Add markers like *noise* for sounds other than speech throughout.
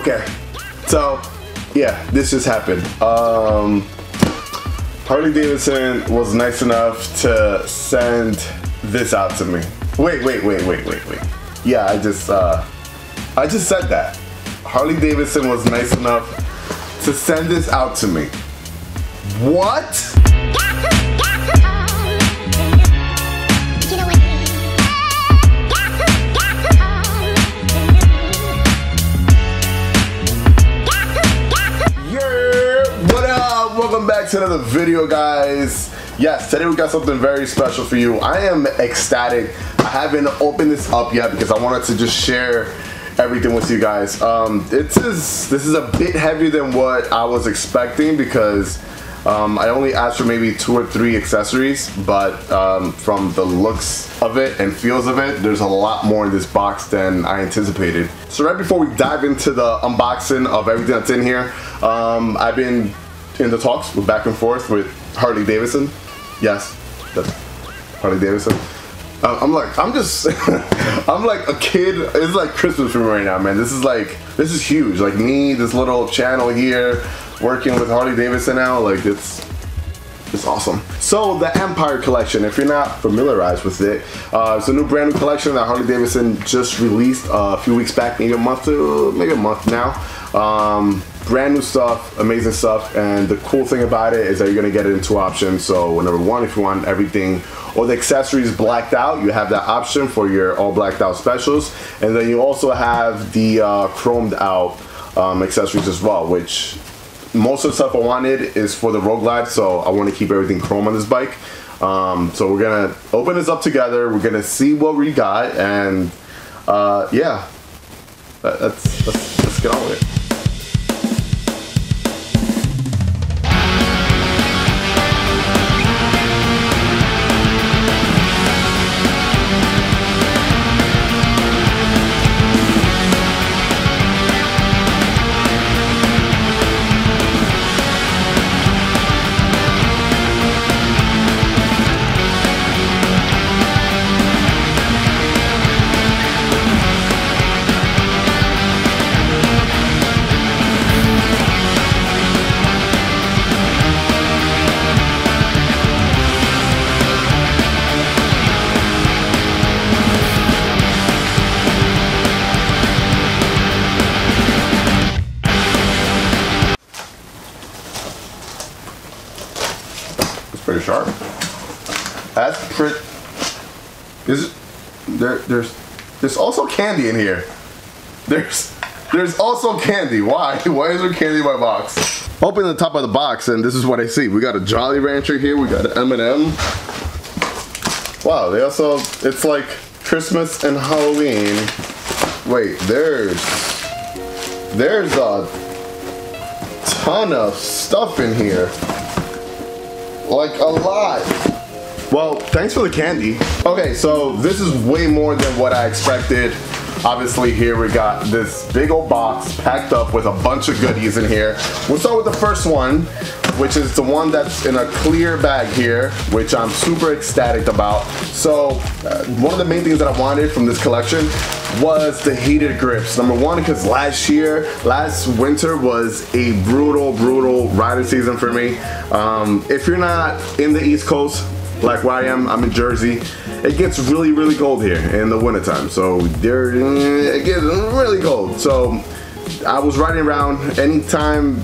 Okay, so yeah, this just happened. Um, Harley Davidson was nice enough to send this out to me. Wait, wait, wait, wait, wait, wait. Yeah, I just, uh, I just said that. Harley Davidson was nice enough to send this out to me. What? Welcome back to another video, guys. Yes, today we got something very special for you. I am ecstatic. I haven't opened this up yet because I wanted to just share everything with you guys. Um, this is this is a bit heavier than what I was expecting because um, I only asked for maybe two or three accessories, but um, from the looks of it and feels of it, there's a lot more in this box than I anticipated. So right before we dive into the unboxing of everything that's in here, um, I've been in the talks with back and forth with Harley Davidson. Yes, that's Harley Davidson. Uh, I'm like, I'm just, *laughs* I'm like a kid. It's like Christmas for me right now, man. This is like, this is huge. Like me, this little channel here, working with Harley Davidson now, like it's, it's awesome. So the Empire collection, if you're not familiarized with it, uh, it's a new brand new collection that Harley Davidson just released uh, a few weeks back, maybe a month to, maybe a month now. Um, brand new stuff, amazing stuff, and the cool thing about it is that you're gonna get it in two options. So number one, if you want everything or the accessories blacked out, you have that option for your all blacked out specials, and then you also have the uh, chromed out um, accessories as well, which most of the stuff I wanted is for the Road Glide, so I want to keep everything chrome on this bike. Um, so we're gonna open this up together. We're gonna see what we got, and uh, yeah, Let- let's, let's let's get on with it. That's pretty. Is there? There's there's also candy in here. There's there's also candy. Why? *laughs* Why is there candy in my box? Open the top of the box and this is what I see. We got a Jolly Rancher here. We got an M&M. Wow. They also it's like Christmas and Halloween. Wait, there's there's a ton of stuff in here. Like a lot. Well, thanks for the candy. Okay, so this is way more than what I expected. Obviously here we got this big old box packed up with a bunch of goodies in here. We'll start with the first one, which is the one that's in a clear bag here, which I'm super ecstatic about. So uh, one of the main things that I wanted from this collection was the heated grips. Number one, because last year, last winter was a brutal, brutal riding season for me. Um, if you're not in the East Coast, like where I am, I'm in Jersey. It gets really, really cold here in the wintertime. So there, eh, it gets really cold. So I was riding around anytime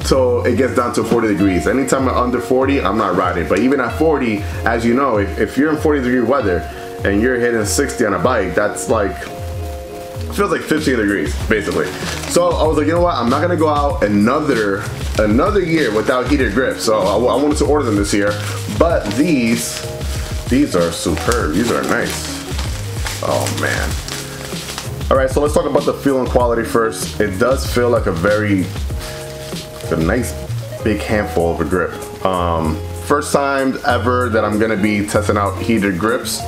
till it gets down to 40 degrees. Anytime I'm under 40, I'm not riding. But even at 40, as you know, if, if you're in 40 degree weather and you're hitting 60 on a bike, that's like feels like 15 degrees basically. So i was like you know what? I'm not gonna go out another another year without heated grips. So I, I wanted to order them this year. But these these are superb. These are nice. Oh man. All right so let's talk about the feel and quality first. It does feel like a very a nice big handful of a grip. Um, first time ever that i'm gonna be testing out heated grips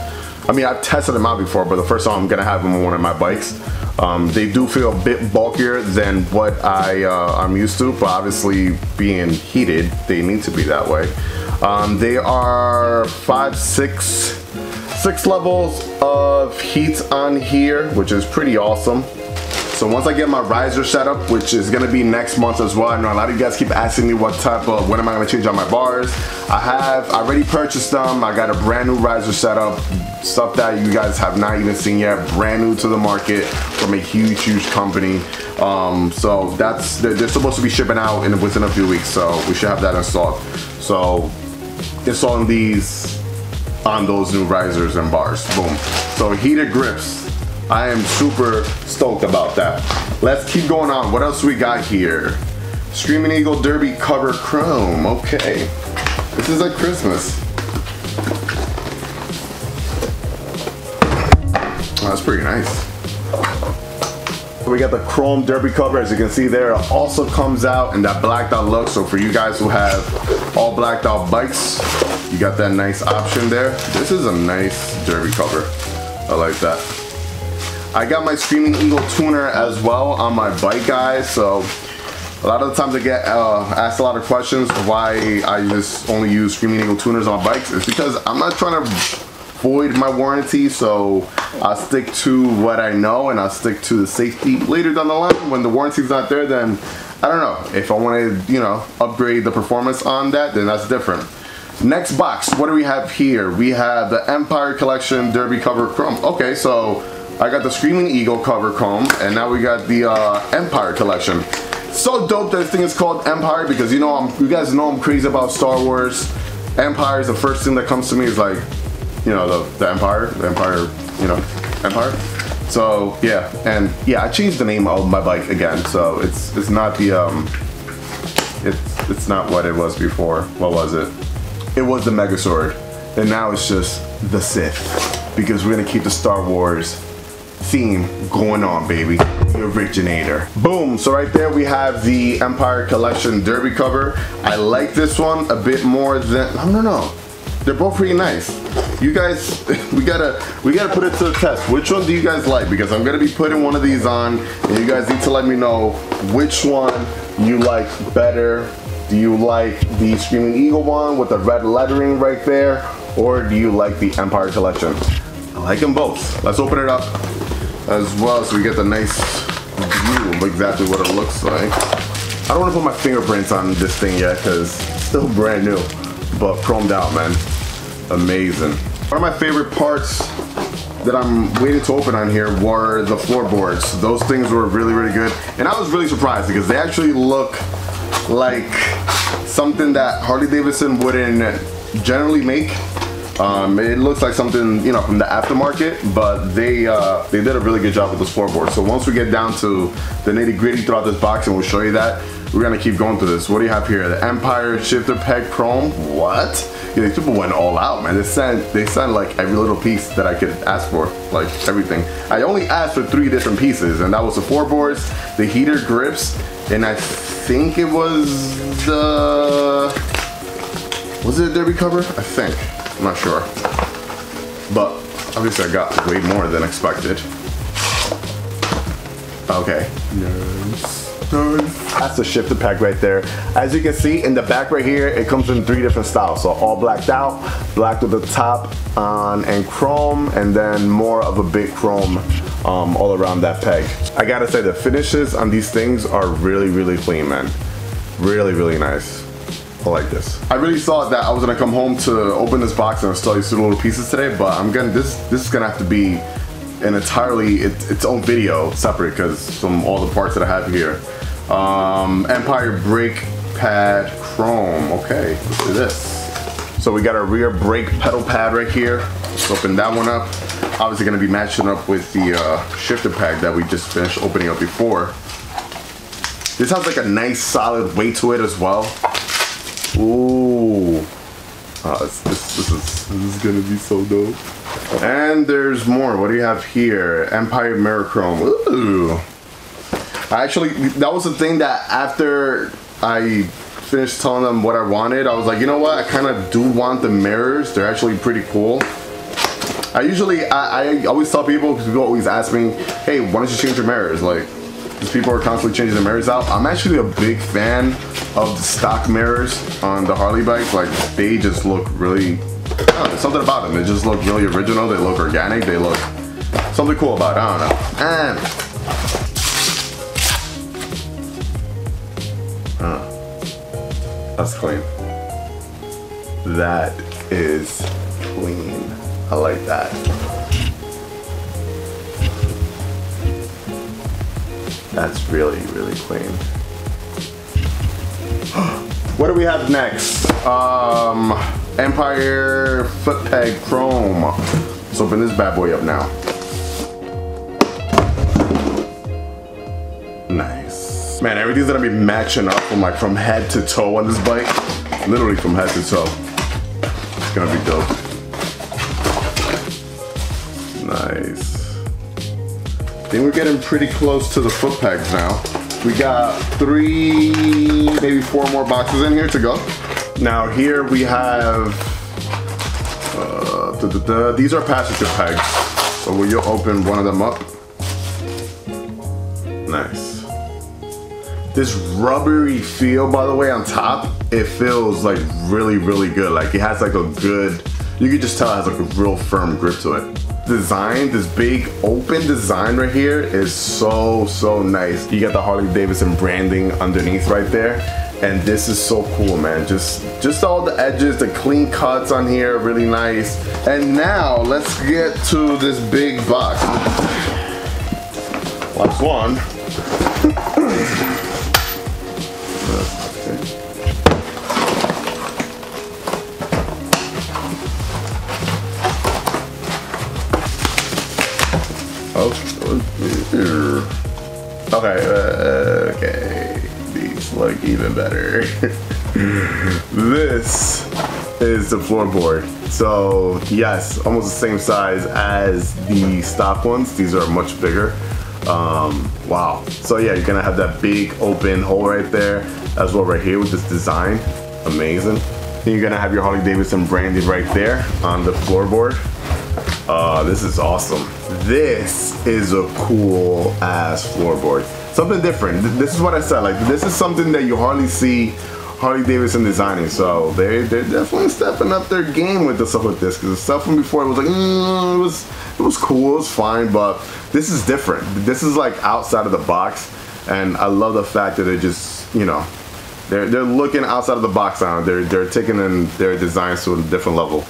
I mean, I've tested them out before, but the first time I'm gonna have them on one of my bikes. Um, they do feel a bit bulkier than what I, uh, I'm used to, but obviously being heated, they need to be that way. Um, they are five, six, six levels of heat on here, which is pretty awesome. So once I get my riser set up, which is gonna be next month as well, I know a lot of you guys keep asking me what type of, when am I gonna change out my bars. I have, I already purchased them. I got a brand new riser set up, stuff that you guys have not even seen yet, brand new to the market from a huge, huge company. Um, so that's, they're, they're supposed to be shipping out in, within a few weeks, so we should have that installed. So installing these on those new risers and bars, boom. So heated grips, I am super stoked about that. Let's keep going on. What else we got here? Screaming Eagle Derby cover chrome. Okay. This is like Christmas. That's pretty nice. We got the chrome derby cover as you can see there it also comes out in that blacked out look so for you guys who have all blacked out bikes you got that nice option there this is a nice derby cover I like that I got my Screaming Eagle tuner as well on my bike guys so a lot of the times I get uh, asked a lot of questions why I just only use Screaming Eagle tuners on bikes. It's because I'm not trying to void my warranty, so I'll stick to what I know and I'll stick to the safety later down the line. When the warranty's not there, then I don't know. If I want to, you know, upgrade the performance on that, then that's different. Next box, what do we have here? We have the Empire Collection Derby Cover Chrome. Okay, so I got the Screaming Eagle cover comb, and now we got the uh, Empire Collection so dope that this thing is called Empire because you know I'm you guys know I'm crazy about Star Wars. Empire is the first thing that comes to me is like, you know, the, the Empire, the Empire, you know, Empire. So yeah, and yeah, I changed the name of my bike again. So it's it's not the um, it's it's not what it was before. What was it? It was the Megazord, and now it's just the Sith because we're gonna keep the Star Wars theme going on, baby. The originator. Boom, so right there we have the Empire Collection Derby cover. I like this one a bit more than, I don't know. They're both pretty nice. You guys, *laughs* we gotta, we gotta put it to the test. Which one do you guys like? Because I'm gonna be putting one of these on and you guys need to let me know which one you like better. Do you like the Screaming Eagle one with the red lettering right there? Or do you like the Empire Collection? I like them both. Let's open it up as well so we get the nice view of exactly what it looks like. I don't want to put my fingerprints on this thing yet because it's still brand new, but chromed out, man. Amazing. One of my favorite parts that I'm waiting to open on here were the floorboards. Those things were really, really good. And I was really surprised because they actually look like something that Harley Davidson wouldn't generally make um, it looks like something, you know, from the aftermarket, but they uh, they did a really good job with this floorboard. So once we get down to the nitty gritty throughout this box and we'll show you that, we're gonna keep going through this. What do you have here? The Empire Shifter Peg Chrome, what? Yeah, these people went all out, man. They sent, they sent like every little piece that I could ask for, like everything. I only asked for three different pieces, and that was the floorboards, the heater grips, and I think it was the, was it a derby cover? I think. I'm not sure. But obviously I got way more than expected. Okay. Nice. Nice. That's the shifter pack right there. As you can see in the back right here, it comes in three different styles. So all blacked out, black with the top on and chrome, and then more of a big chrome um, all around that peg. I gotta say the finishes on these things are really, really clean, man. Really, really nice. Like this. I really thought that I was gonna come home to open this box and install these little pieces today, but I'm gonna this this is gonna have to be an entirely it, its own video separate because from all the parts that I have here. Um, Empire brake pad chrome. Okay, let's do this. So we got our rear brake pedal pad right here. Let's open that one up. Obviously gonna be matching up with the uh, shifter pad that we just finished opening up before. This has like a nice solid weight to it as well. Ooh. Uh, this, this, this, is, this is gonna be so dope. And there's more. What do you have here? Empire Mirror Chrome. Ooh. I actually, that was the thing that after I finished telling them what I wanted, I was like, you know what? I kind of do want the mirrors. They're actually pretty cool. I usually, I, I always tell people, because people always ask me, hey, why don't you change your mirrors? Like, because people are constantly changing the mirrors out. I'm actually a big fan of the stock mirrors on the Harley bikes. Like they just look really, know, something about them. They just look really original. They look organic. They look something cool about it. I don't know. And, oh, that's clean. That is clean. I like that. That's really, really clean. *gasps* what do we have next? Um, Empire foot peg chrome. Let's open this bad boy up now. Nice. Man, everything's gonna be matching up from like from head to toe on this bike. Literally from head to toe. It's gonna be dope. Nice. Think we're getting pretty close to the foot pegs now. We got three, maybe four more boxes in here to go. Now here we have, uh, da, da, da. these are passenger pegs. So will you open one of them up? Nice. This rubbery feel, by the way, on top, it feels like really, really good. Like it has like a good, you can just tell it has like a real firm grip to it. Design, this big open design right here is so, so nice. You got the Harley Davidson branding underneath right there. And this is so cool, man. Just, just all the edges, the clean cuts on here, really nice. And now let's get to this big box. Last one. Okay, uh, okay. These look even better. *laughs* this is the floorboard. So yes, almost the same size as the stock ones. These are much bigger. Um, wow. So yeah, you're gonna have that big open hole right there as well right here with this design. Amazing. Then you're gonna have your Harley Davidson branded right there on the floorboard. Uh, this is awesome. This is a cool ass floorboard. Something different. This is what I said. Like this is something that you hardly see Harley Davidson designing. So they they're definitely stepping up their game with the stuff with this. Because the stuff from before it was like mm, it was it was cool, it was fine, but this is different. This is like outside of the box, and I love the fact that it just you know they're they're looking outside of the box now. They're they're taking in their designs to a different level.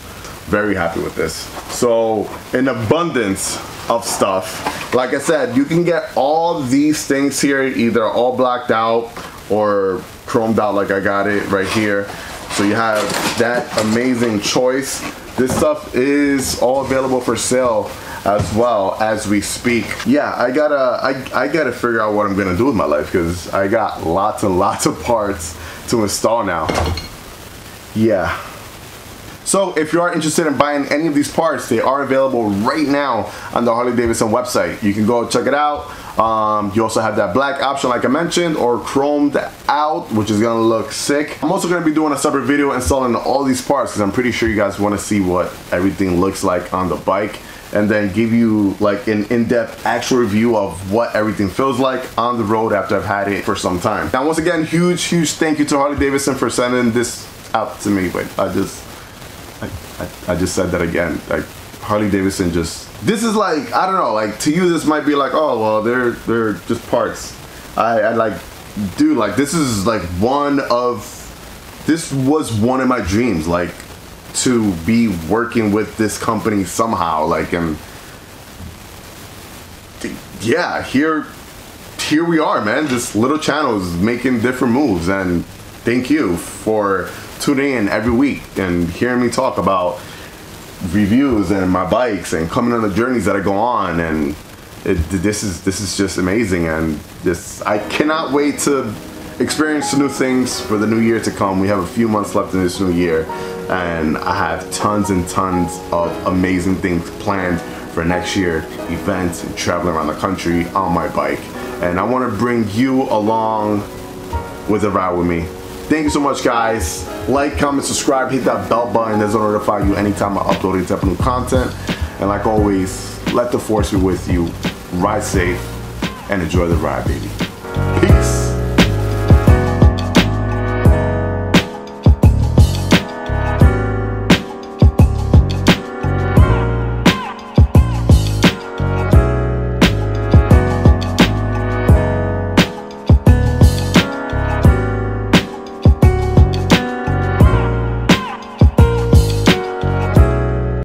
Very happy with this. So an abundance of stuff. Like I said, you can get all these things here either all blacked out or chromed out like I got it right here. So you have that amazing choice. This stuff is all available for sale as well as we speak. Yeah, I gotta I, I gotta figure out what I'm gonna do with my life because I got lots and lots of parts to install now. Yeah. So if you are interested in buying any of these parts, they are available right now on the Harley Davidson website. You can go check it out. Um, you also have that black option like I mentioned or chromed out which is gonna look sick. I'm also gonna be doing a separate video installing all these parts because I'm pretty sure you guys want to see what everything looks like on the bike and then give you like an in-depth actual review of what everything feels like on the road after I've had it for some time. Now once again, huge, huge thank you to Harley Davidson for sending this out to me. Wait, I just I, I, I just said that again. Like Harley Davidson just this is like I don't know. Like to you, this might be like oh well, they're they're just parts. I, I like, dude, like this is like one of this was one of my dreams. Like to be working with this company somehow. Like and yeah, here here we are, man. This little channel is making different moves, and thank you for tuning in every week and hearing me talk about reviews and my bikes and coming on the journeys that I go on and it, this is this is just amazing and this I cannot wait to experience new things for the new year to come. We have a few months left in this new year and I have tons and tons of amazing things planned for next year, events and traveling around the country on my bike. And I want to bring you along with a ride with me. Thank you so much, guys. Like, comment, subscribe, hit that bell button. That's gonna notify you anytime I upload any type of new content. And like always, let the force be with you. Ride safe and enjoy the ride, baby.